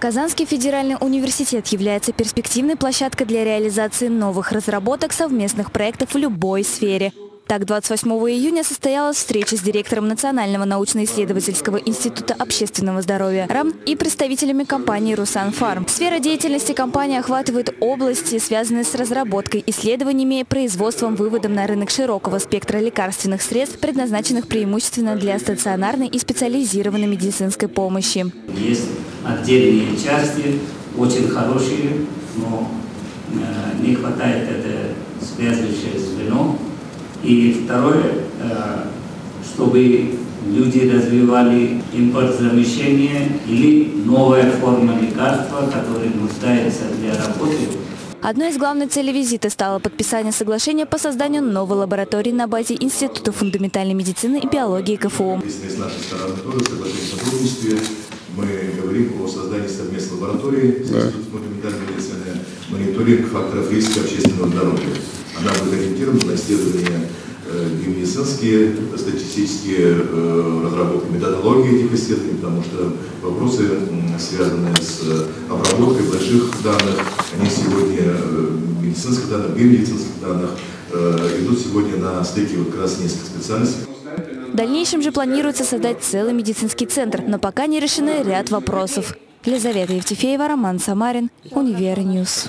Казанский федеральный университет является перспективной площадкой для реализации новых разработок совместных проектов в любой сфере. Так, 28 июня состоялась встреча с директором Национального научно-исследовательского института общественного здоровья РАМ и представителями компании «Русан Фарм». Сфера деятельности компании охватывает области, связанные с разработкой, исследованиями, производством, выводом на рынок широкого спектра лекарственных средств, предназначенных преимущественно для стационарной и специализированной медицинской помощи. Есть отдельные части, очень хорошие, но э, не хватает это связывающее звено. И второе, э, чтобы люди развивали импортзамещение или новая форма лекарства, которая нуждается для работы. Одной из главных целей визита стало подписание соглашения по созданию новой лаборатории на базе Института фундаментальной медицины и биологии КФУ. С нашей стороны тоже соглашение о сотрудничестве. Мы создании совместной лаборатории с Институтом фундаментальной медицины, мониторинг факторов риска общественного здоровья. Она будет ориентирована на исследования э, биомедицинские, статистические э, разработки, методологии этих исследований, потому что вопросы, связанные с обработкой больших данных, они сегодня, э, медицинских данных, биомедицинских данных, идут сегодня на стыке вот как раз нескольких специальностей. В дальнейшем же планируется создать целый медицинский центр, но пока не решены ряд вопросов. Елизавета Евтефеева, Роман Самарин, Univer News.